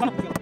하나